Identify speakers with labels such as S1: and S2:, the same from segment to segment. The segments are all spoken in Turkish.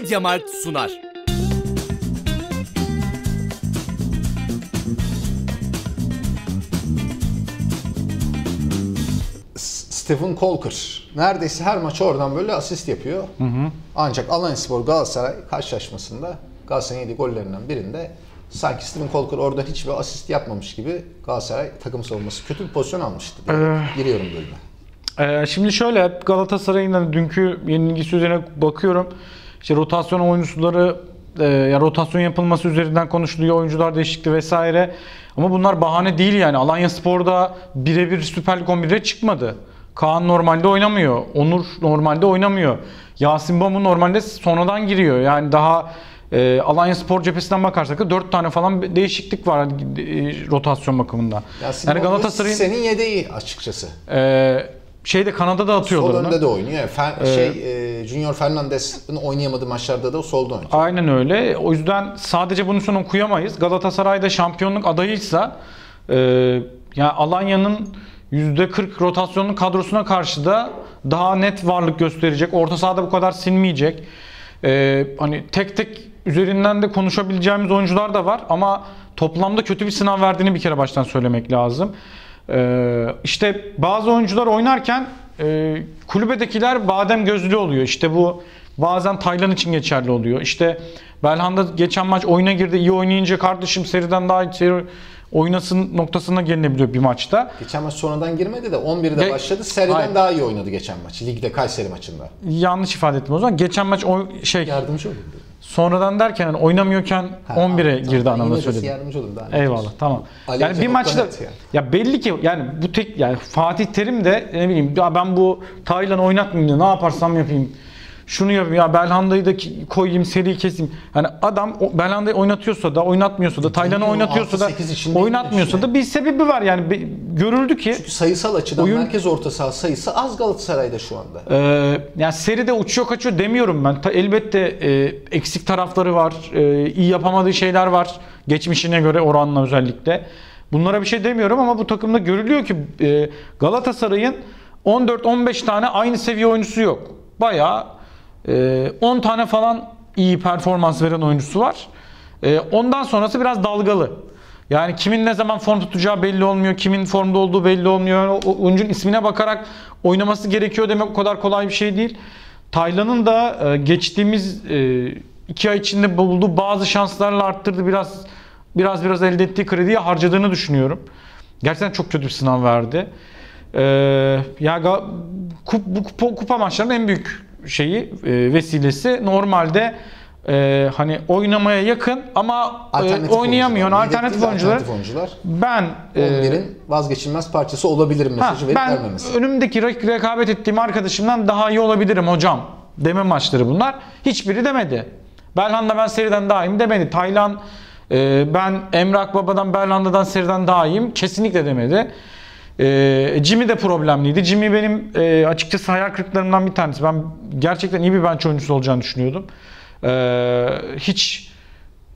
S1: Mediamarkt sunar.
S2: Stephen Colker neredeyse her maç oradan böyle asist yapıyor. Ancak Alanyaspor Galatasaray karşılaşmasında Galatasaray'ın yediği gollerinden birinde sanki Stephen Colker orada hiçbir asist yapmamış gibi Galatasaray takım savunması kötü bir pozisyon almıştı. diye Giriyorum bölüme.
S3: Ee, şimdi şöyle Galatasaray'ın da dünkü yenilgisi üzerine bakıyorum. İşte rotasyon oyuncuları e, ya rotasyon yapılması üzerinden konuşuluyor. Oyuncular değişikliği vesaire. Ama bunlar bahane değil yani. Alanya Spor'da birebir Süper Lig 11'e çıkmadı. Kaan normalde oynamıyor. Onur normalde oynamıyor. Yasin Bamu normalde sonradan giriyor. Yani daha e, Alanya Spor cephesinden bakarsak da 4 tane falan değişiklik var e, rotasyon bakımından.
S2: Yasin
S3: yani Galatasaray'ın
S2: senin yedeği açıkçası.
S3: e, şeyde Kanada'da atıyorlar
S2: Sol önde de oynuyor. Fer- şey e, Junior Fernandez'in oynayamadığı maçlarda da o solda oynuyor.
S3: Aynen öyle. O yüzden sadece bunun sonu okuyamayız. Galatasaray'da şampiyonluk adayıysa e, yani Alanya'nın %40 rotasyonlu kadrosuna karşı da daha net varlık gösterecek. Orta sahada bu kadar sinmeyecek. E, hani tek tek üzerinden de konuşabileceğimiz oyuncular da var ama toplamda kötü bir sınav verdiğini bir kere baştan söylemek lazım. E, işte bazı oyuncular oynarken e, kulübedekiler badem gözlü oluyor. İşte bu Bazen Taylan için geçerli oluyor. İşte Belhanda geçen maç oyuna girdi. iyi oynayınca kardeşim seriden daha iyi seri oynasın noktasına gelinebiliyor bir maçta.
S2: Geçen maç sonradan girmedi de 11'de
S3: Ge-
S2: başladı. Seriden
S3: Hayır.
S2: daha iyi oynadı geçen maç. Ligde Kayseri maçında.
S3: Yanlış ifade ettim o zaman. Geçen maç o şey
S2: Yardımcı olun.
S3: Sonradan derken hani oynamıyorken 11'e girdi
S2: Tamam, de
S3: söyledim.
S2: Yardımcı olun daha.
S3: Eyvallah
S2: diyorsun?
S3: tamam.
S2: Ali
S3: yani bir maçta
S2: yani.
S3: ya belli ki yani bu tek yani Fatih Terim de ne bileyim ya ben bu Taylan oynatmayayım da ne yaparsam yapayım. Şunu yapayım ya Belhanda'yı da ki- koyayım seri keseyim. Yani adam o- Belhanda'yı oynatıyorsa da oynatmıyorsa da Taylan'ı oynatıyorsa da
S2: 6-8 içinde
S3: oynatmıyorsa da bir sebebi var yani Be- görüldü ki
S2: Çünkü sayısal açıdan
S3: Oyun-
S2: merkez orta saha sayısı az Galatasaray'da şu anda.
S3: Ee, yani seride uçuyor kaçıyor demiyorum ben. Ta- elbette e, eksik tarafları var. E, iyi yapamadığı şeyler var. Geçmişine göre oranla özellikle. Bunlara bir şey demiyorum ama bu takımda görülüyor ki e, Galatasaray'ın 14-15 tane aynı seviye oyuncusu yok. Bayağı e, 10 tane falan iyi performans veren oyuncusu var. E, ondan sonrası biraz dalgalı. Yani kimin ne zaman form tutacağı belli olmuyor, kimin formda olduğu belli olmuyor. O, o oyuncunun ismine bakarak oynaması gerekiyor demek o kadar kolay bir şey değil. Taylan'ın da e, geçtiğimiz e, iki ay içinde bulduğu bazı şanslarla arttırdı biraz biraz biraz elde ettiği krediyi harcadığını düşünüyorum. Gerçekten çok kötü bir sınav verdi. Ee, ya bu kupa, kupa maçlarının en büyük şeyi e, vesilesi normalde e, hani oynamaya yakın ama e,
S2: Alternatif
S3: oynayamıyor.
S2: oyuncular,
S3: Alternatif
S2: yedekli
S3: oyuncular.
S2: alternatif oyuncular.
S3: Ben e,
S2: 11'in vazgeçilmez parçası olabilir
S3: Ha,
S2: mesajı verip
S3: ben
S2: vermemesi.
S3: önümdeki rak- rekabet ettiğim arkadaşımdan daha iyi olabilirim hocam deme maçları bunlar. Hiçbiri demedi. Belhanda ben seriden daha iyiyim demedi. Taylan e, ben Emrak Baba'dan Belhanda'dan seriden daha iyiyim kesinlikle demedi. E, Jimmy de problemliydi. Jimmy benim e, açıkçası hayal kırıklarımdan bir tanesi. Ben gerçekten iyi bir bench oyuncusu olacağını düşünüyordum. E, hiç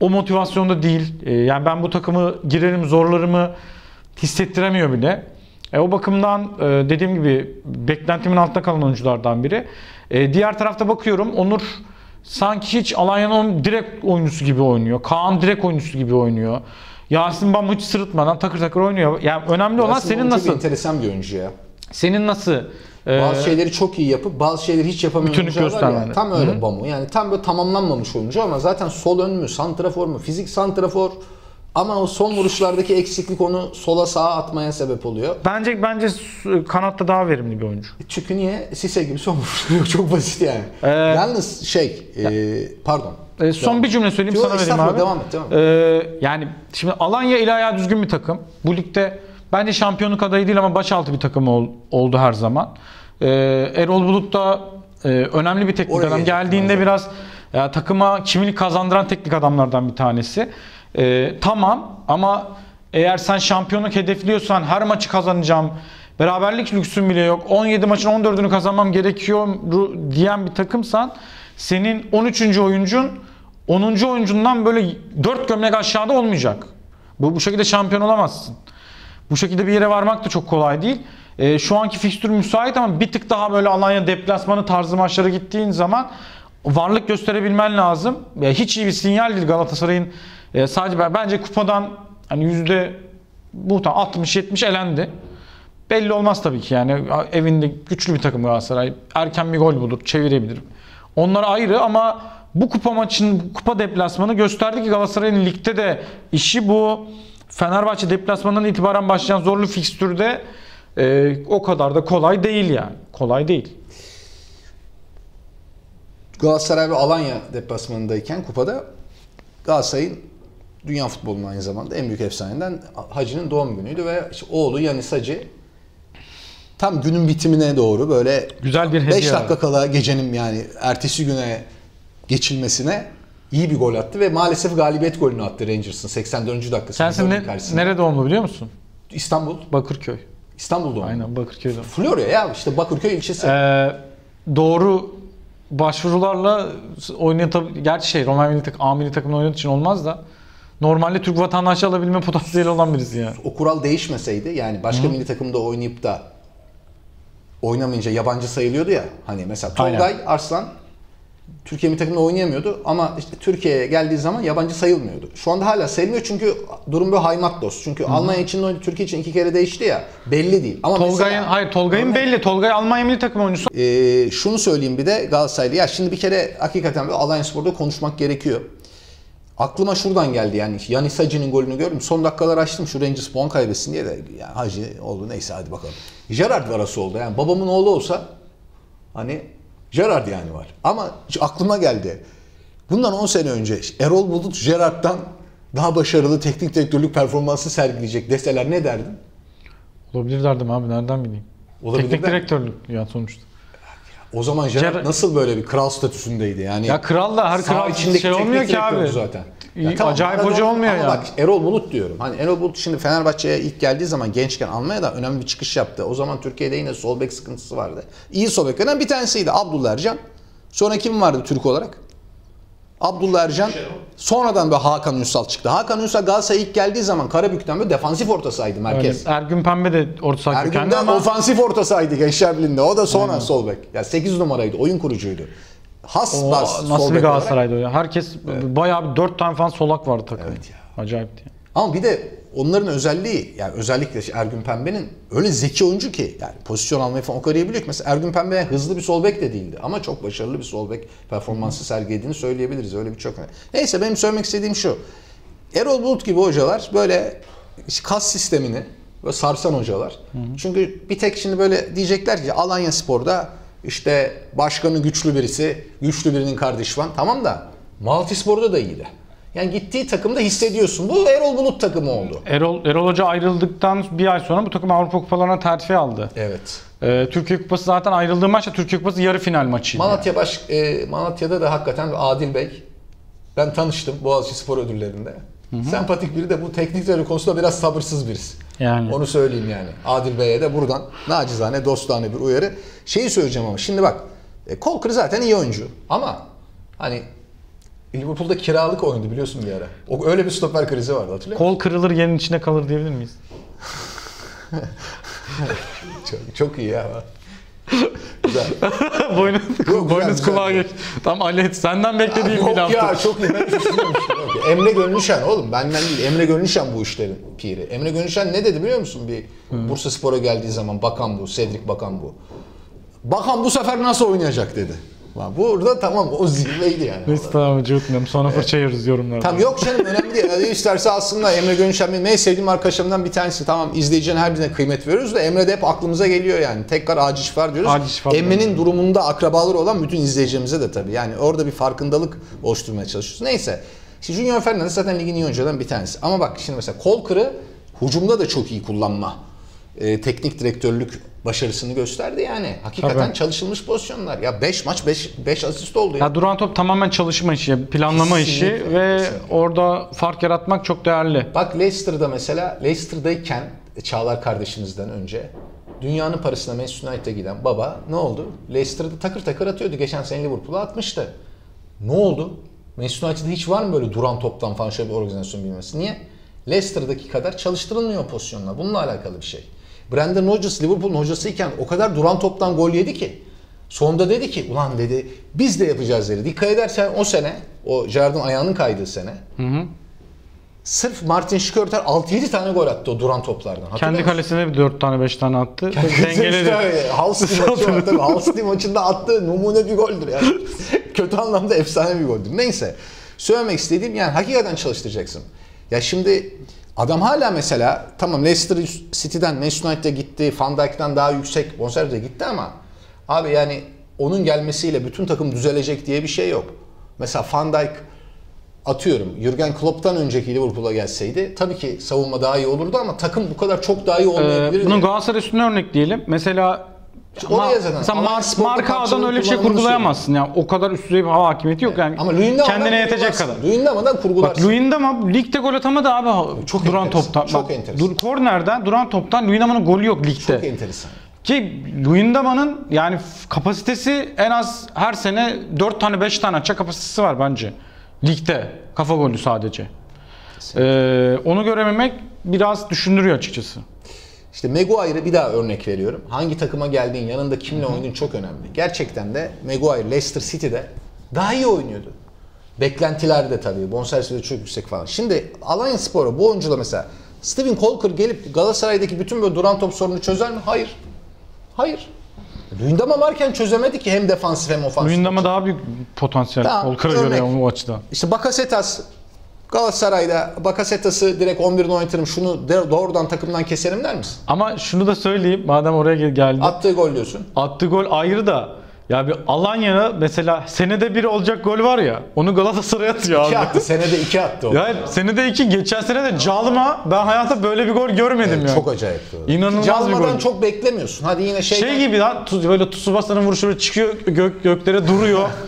S3: o motivasyonda değil. E, yani ben bu takımı girerim zorlarımı hissettiremiyor bile. E, o bakımdan e, dediğim gibi beklentimin altında kalan oyunculardan biri. E, diğer tarafta bakıyorum Onur sanki hiç Alanya'nın direkt oyuncusu gibi oynuyor. Kaan direkt oyuncusu gibi oynuyor. Yasin Bam hiç sırıtmadan takır takır oynuyor. Yani önemli olan
S2: Yasin
S3: senin
S2: Bono Çok
S3: nasıl
S2: enteresan bir oyuncu ya.
S3: senin nasıl e,
S2: Bazı şeyleri çok iyi yapıp bazı şeyleri hiç yapamayan oyuncular var ya.
S3: göstermeli.
S2: Tam öyle Bamu. Yani tam böyle tamamlanmamış oyuncu ama zaten sol ön mü, santrafor mu, fizik santrafor ama o son vuruşlardaki eksiklik onu sola sağa atmaya sebep oluyor.
S3: bence bence kanatta daha verimli bir oyuncu.
S2: Çünkü niye? Sise gibi son vuruşları çok basit yani.
S3: Ee,
S2: Yalnız şey, e, pardon.
S3: E, son
S2: Devam.
S3: bir cümle söyleyeyim
S2: Yo,
S3: sana vereyim abi.
S2: devam et, devam et.
S3: E, yani şimdi Alanya ile ayağı düzgün bir takım. Bu ligde bence şampiyonluk adayı değil ama başaltı bir takım ol- oldu her zaman. E, Erol Bulut da e, önemli bir teknik
S2: Oraya
S3: adam. Geldiğinde
S2: ben
S3: biraz ya, takıma kimlik kazandıran teknik adamlardan bir tanesi. E, tamam ama eğer sen şampiyonluk hedefliyorsan her maçı kazanacağım, beraberlik lüksün bile yok, 17 maçın 14'ünü kazanmam gerekiyor diyen bir takımsan senin 13. oyuncun 10. oyuncundan böyle 4 gömlek aşağıda olmayacak. Bu, bu şekilde şampiyon olamazsın. Bu şekilde bir yere varmak da çok kolay değil. Ee, şu anki fikstür müsait ama bir tık daha böyle Alanya deplasmanı tarzı maçlara gittiğin zaman varlık gösterebilmen lazım. Ya hiç iyi bir sinyal değil Galatasaray'ın e, sadece ben bence kupadan hani yüzde muhtemelen 60-70 elendi. Belli olmaz tabii ki yani evinde güçlü bir takım Galatasaray. Erken bir gol bulur, çevirebilir. Onlar ayrı ama bu kupa maçının kupa deplasmanı gösterdi ki Galatasaray'ın ligde de işi bu Fenerbahçe deplasmanından itibaren başlayan zorlu fikstürde e, o kadar da kolay değil yani. Kolay değil.
S2: Galatasaray ve Alanya deplasmanındayken kupada Galatasaray'ın dünya futbolunun aynı zamanda en büyük efsaneden Hacı'nın doğum günüydü ve işte oğlu Yanis Hacı tam günün bitimine doğru böyle
S3: Güzel bir
S2: 5
S3: hediye.
S2: dakika kala gecenin yani ertesi güne geçilmesine iyi bir gol attı ve maalesef galibiyet golünü attı Rangers'ın 84. dakikasında.
S3: Kendisi ne, nerede doğumlu biliyor musun?
S2: İstanbul.
S3: Bakırköy.
S2: İstanbul doğumlu.
S3: Aynen Bakırköy'de.
S2: Florya ya işte Bakırköy ilçesi.
S3: Ee, doğru başvurularla oynatabil... Gerçi şey Roman milli takım, A milli takımda oynadığı için olmaz da normalde Türk vatandaşı alabilme potansiyeli olan birisi yani.
S2: o kural değişmeseydi yani başka milli takımda oynayıp da oynamayınca yabancı sayılıyordu ya. Hani mesela Tolgay Arslan Türkiye milli takımda oynayamıyordu ama işte Türkiye'ye geldiği zaman yabancı sayılmıyordu. Şu anda hala sayılmıyor çünkü durum böyle haymatlos. Çünkü Almanya için de oynadı, Türkiye için iki kere değişti ya. Belli değil. Ama
S3: Tolgay'ın hayır Tolgay'ın belli. Tolgay Almanya milli takım oyuncusu.
S2: Ee, şunu söyleyeyim bir de Galatasaraylı. Ya şimdi bir kere hakikaten bir Alliance Spor'da konuşmak gerekiyor. Aklıma şuradan geldi yani Yanis Hacı'nın golünü gördüm. Son dakikalar açtım şu Rangers puan kaybetsin diye de yani Hacı oldu neyse hadi bakalım. Gerard varası oldu yani babamın oğlu olsa hani Gerard yani var. Ama aklıma geldi. Bundan 10 sene önce Erol Bulut Gerard'dan daha başarılı teknik direktörlük performansı sergileyecek deseler ne derdin?
S3: Olabilir derdim abi nereden bileyim.
S2: Olabilir
S3: Teknik
S2: der.
S3: direktörlük ya sonuçta.
S2: O zaman Gerard- nasıl böyle bir kral statüsündeydi yani?
S3: Ya kral da her kral
S2: içindeki
S3: şey olmuyor ki abi.
S2: zaten.
S3: İyi, acayip
S2: Maradona-
S3: hoca olmuyor
S2: ama
S3: yani.
S2: bak Erol Bulut diyorum. Hani Erol Bulut şimdi Fenerbahçe'ye ilk geldiği zaman gençken Almanya'da önemli bir çıkış yaptı. O zaman Türkiye'de yine sol bek sıkıntısı vardı. İyi sol beklerden bir tanesiydi Abdullah Ercan. Sonra kim vardı Türk olarak? Abdullah Ercan. Sonradan bir Hakan Ünsal çıktı. Hakan Ünsal Galatasaray'a ilk geldiği zaman Karabük'ten böyle defansif orta sahaydı
S3: Yani
S2: merkez.
S3: Ergün Pembe de orta saha kökenli
S2: Ergün'den
S3: ama
S2: ofansif orta sahaydı Gençler Birliği'nde. O da sonra sol bek. Ya 8 numaraydı. Oyun kurucuydu. Has
S3: o
S2: bas
S3: nasıl bir
S2: bek olarak.
S3: Galatasaray'dı o ya. Herkes bayağı bir 4 tane falan solak vardı takımda.
S2: Evet ya.
S3: Acayipti.
S2: Ama bir de onların özelliği yani özellikle işte Ergün Pembe'nin öyle zeki oyuncu ki yani pozisyon almayı falan o kadar iyi biliyor ki mesela Ergün Pembe hızlı bir sol bek de değildi ama çok başarılı bir sol bek performansı sergilediğini söyleyebiliriz. Öyle bir çok Neyse benim söylemek istediğim şu. Erol Bulut gibi hocalar böyle kas sistemini böyle sarsan hocalar. Çünkü bir tek şimdi böyle diyecekler ki Alanya Spor'da işte başkanı güçlü birisi, güçlü birinin kardeşi var. Tamam da Malatya Spor'da da iyiydi. Yani gittiği takımda hissediyorsun. Bu Erol Bulut takımı oldu.
S3: Erol, Erol Hoca ayrıldıktan bir ay sonra bu takım Avrupa Kupalarına terfi aldı.
S2: Evet.
S3: Ee, Türkiye Kupası zaten ayrıldığı maç da Türkiye Kupası yarı final maçıydı.
S2: Malatya baş e, Malatya'da da hakikaten Adil Bey. Ben tanıştım Boğaziçi Spor Ödülleri'nde. Sempatik biri de bu teknik direktör konusunda biraz sabırsız birisi.
S3: Yani.
S2: Onu söyleyeyim yani. Adil Bey'e de buradan nacizane dostane bir uyarı. Şeyi söyleyeceğim ama şimdi bak. E, Kolkır zaten iyi oyuncu. Ama hani Liverpool'da kiralık oyundu biliyorsun bir ara. O öyle bir stoper krizi vardı hatırlıyor musun?
S3: Kol kırılır yerin içine kalır diyebilir miyiz?
S2: Çok, çok iyi ya. Güzel.
S3: boynuz,
S2: Yok,
S3: boynuz
S2: güzel,
S3: kulağa geç. Tam Ali senden beklediğim bir
S2: Yok
S3: laftı.
S2: ya çok iyi. Ben. Yok. Emre Gönlüşen oğlum benden değil. Emre Gönlüşen bu işlerin piri. Emre Gönlüşen ne dedi biliyor musun? Bir Bursa Spor'a geldiği zaman bakan bu. Cedric Bakan bu. Bakan bu sefer nasıl oynayacak dedi. Lan burada tamam o zirveydi yani.
S3: Neyse tamam cıvıtmayalım. Sonra fırça yiyoruz yorumlarda.
S2: Tamam yok canım önemli değil. Yani isterse aslında Emre Gönüşen benim en sevdiğim arkadaşlarımdan bir tanesi. Tamam izleyicinin her birine kıymet veriyoruz da Emre de hep aklımıza geliyor yani. Tekrar acil şifa diyoruz.
S3: Acil şifa
S2: Emre'nin durumunda akrabaları olan bütün izleyicilerimize de tabii. Yani orada bir farkındalık oluşturmaya çalışıyoruz. Neyse. Şimdi Junior Fernandez zaten ligin iyi oyuncularından bir tanesi. Ama bak şimdi mesela Kolkır'ı hücumda da çok iyi kullanma. E, teknik direktörlük başarısını gösterdi yani. Hakikaten
S3: Tabii.
S2: çalışılmış pozisyonlar. Ya 5 maç 5 5 asist oldu ya.
S3: Ya duran top tamamen çalışma işi, planlama işi
S2: Kesinlikle,
S3: ve
S2: kesinlikle.
S3: orada fark yaratmak çok değerli.
S2: Bak Leicester'da mesela Leicester'dayken Çağlar kardeşimizden önce dünyanın parasına Manchester United'a giden baba ne oldu? Leicester'da takır takır atıyordu. Geçen sene Liverpool'a atmıştı. Ne oldu? Manchester United'da hiç var mı böyle duran toptan falan şöyle bir organizasyon bilmesi? Niye? Leicester'daki kadar çalıştırılmıyor pozisyonlar. Bununla alakalı bir şey. Brandon Rodgers Liverpool'un hocasıyken o kadar duran toptan gol yedi ki. Sonunda dedi ki ulan dedi biz de yapacağız dedi. Dikkat edersen o sene o Gerard'ın ayağının kaydığı sene sırf Martin Şikörter 6-7 tane gol attı o duran toplardan. Hatırlıyor
S3: Kendi
S2: musun?
S3: kalesine bir 4 tane 5 tane attı. Dengeledi.
S2: İşte Hull City maçı var tabii. Hull City maçında attığı numune bir goldür yani. Kötü anlamda efsane bir goldür. Neyse. Söylemek istediğim yani hakikaten çalıştıracaksın. Ya şimdi adam hala mesela tamam Leicester City'den Manchester United'e gitti. Van Dijk'ten daha yüksek bonservise gitti ama abi yani onun gelmesiyle bütün takım düzelecek diye bir şey yok. Mesela Van Dijk atıyorum Jurgen Klopp'tan önceki Liverpool'a gelseydi tabii ki savunma daha iyi olurdu ama takım bu kadar çok daha iyi
S3: Ee,
S2: olmayabilirdi.
S3: bunun Galatasaray üstüne örnek diyelim. Mesela
S2: oraya zaten Alanya
S3: Mar-
S2: karşılıklı
S3: öyle bir şey kurgulayamazsın ya. O kadar üst düzey bir hava hakimiyeti yok yani.
S2: Ama
S3: kendine yetecek kadar.
S2: Luyendama'dan
S3: Bak
S2: kurgularsın.
S3: Luyendama ligde gol atamadı abi.
S2: Çok
S3: duran
S2: enteresan,
S3: toptan.
S2: çok
S3: Bak,
S2: enteresan.
S3: Dur, kornerden duran toptan Luyendama'nın golü yok ligde.
S2: Çok enteresan.
S3: Ki Luyendama'nın yani kapasitesi en az her sene 4 tane 5 tane atacak kapasitesi var bence. Ligde. Kafa golü sadece. Ee, onu görememek biraz düşündürüyor açıkçası.
S2: İşte Maguire'ı bir daha örnek veriyorum. Hangi takıma geldiğin, yanında kimle oynadığın çok önemli. Gerçekten de Maguire Leicester City'de daha iyi oynuyordu. Beklentiler de tabii. Bonservisi de çok yüksek falan. Şimdi Alanya Spor'a bu oyuncuyla mesela Steven Colker gelip Galatasaray'daki bütün böyle duran top sorununu çözer mi? Hayır. Hayır. Luyendama varken çözemedi ki hem defansif hem ofansif.
S3: Luyendama daha büyük potansiyel.
S2: Tamam,
S3: Volker'a
S2: örnek.
S3: göre o açıdan.
S2: İşte Bakasetas Galatasaray'da Bakasetas'ı direkt 11'de oynatırım şunu doğrudan takımdan keserim der misin?
S3: Ama şunu da söyleyeyim madem oraya gel- geldi.
S2: Attığı gol diyorsun.
S3: Attığı gol ayrı da ya bir Alanya'da mesela senede bir olacak gol var ya onu Galatasaray atıyor
S2: İki
S3: abi.
S2: attı. Senede iki attı o.
S3: Ya senede iki geçen sene de Calma ben hayatta böyle bir gol görmedim
S2: Evet,
S3: yani.
S2: Çok acayipti o.
S3: İnanılmaz bir
S2: Calmadan
S3: gol.
S2: çok beklemiyorsun. Hadi yine şey,
S3: Şey gibi lan böyle Tsubasa'nın vuruşu çıkıyor gök, göklere duruyor.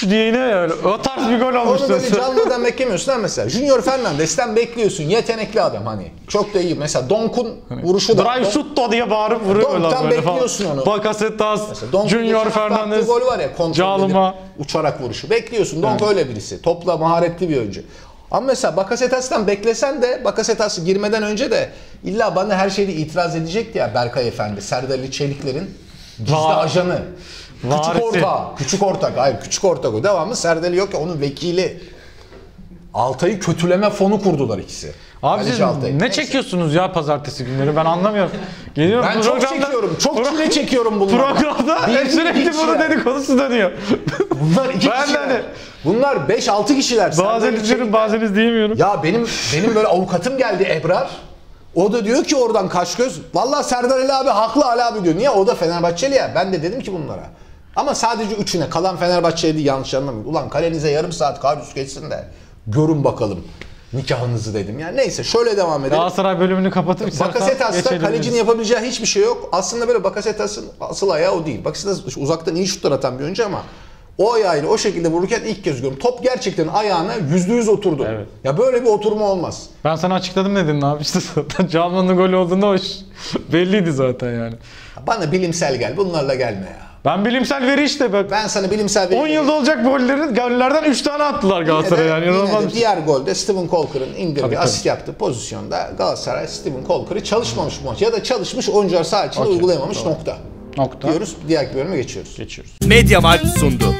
S3: Pış diye yine öyle. O tarz bir gol
S2: Onu
S3: olmuştu.
S2: böyle Calma'dan beklemiyorsun ha mesela. Junior Fernandes'ten bekliyorsun. Yetenekli adam hani. Çok da iyi. Mesela Donk'un vuruşu da.
S3: Drive
S2: Don-
S3: şutto diye bağırıp vuruyorlar
S2: Donk'tan
S3: böyle falan.
S2: bekliyorsun onu.
S3: Bakasetas, Junior
S2: attığı gol var ya kontrol
S3: Calma.
S2: uçarak vuruşu. Bekliyorsun. Donk öyle birisi. Topla maharetli bir oyuncu. Ama mesela Bakasetas'tan beklesen de Bakasetas girmeden önce de illa bana her şeyde itiraz edecekti ya Berkay Efendi, Serdar Ali Çelikler'in gizli
S3: Var.
S2: Ajanı. Küçük
S3: Varisi.
S2: ortağı. Küçük ortak. Hayır küçük ortak o. Devamlı Serdar Ali yok ya onun vekili. Altay'ı kötüleme fonu kurdular ikisi.
S3: Abi siz
S2: Altay.
S3: ne
S2: Neyse.
S3: çekiyorsunuz ya pazartesi günleri ben anlamıyorum. Geliyorum
S2: Ben çok çekiyorum. Çok çile çekiyorum bunlardan.
S3: Programda
S2: Bir-
S3: sürekli bunu dedikodusu dönüyor.
S2: Bunlar iki
S3: Ben de
S2: kişiler.
S3: hani-
S2: Bunlar 5-6 kişiler.
S3: Bazen izliyorum bazen izleyemiyorum.
S2: Ya benim benim böyle avukatım geldi Ebrar. O da diyor ki oradan kaş göz. Vallahi Serdar Ali abi haklı Ali abi diyor. Niye? O da Fenerbahçeli ya. Ben de dedim ki bunlara. Ama sadece üçüne. Kalan Fenerbahçeli değil yanlış anlamayın. Ulan kalenize yarım saat karius geçsin de görün bakalım nikahınızı dedim. Yani neyse şöyle devam edelim.
S3: Galatasaray bölümünü kapatıp
S2: Bakasetas'ta kalecinin
S3: biz.
S2: yapabileceği hiçbir şey yok. Aslında böyle Bakasetas'ın asıl ayağı o değil. Bakasetas uzaktan iyi şutlar atan bir oyuncu ama o ayağıyla o şekilde vururken ilk kez görüyorum. Top gerçekten ayağına yüzde yüz oturdu.
S3: Evet.
S2: Ya böyle bir oturma olmaz.
S3: Ben sana açıkladım dedim abi işte zaten Calman'ın golü olduğunda iş belliydi zaten yani.
S2: Bana bilimsel gel. Bunlarla gelme ya.
S3: Ben bilimsel veri işte bak.
S2: Ben sana bilimsel
S3: 10 yılda olacak gollerin gollerden 3 tane attılar Galatasaray yani.
S2: Yine de
S3: İnanılmaz bir şey.
S2: diğer golde Steven Colker'ın indirdiği
S3: Tabii,
S2: asist yaptığı pozisyonda Galatasaray Steven Colker'ı çalışmamış bu maç. Ya da çalışmış oyuncular sağ içinde
S3: Okey,
S2: uygulayamamış
S3: tamam.
S2: nokta.
S3: Nokta.
S2: Diyoruz. Diğer bölüme geçiyoruz.
S3: Geçiyoruz.
S1: Media Markt sundu.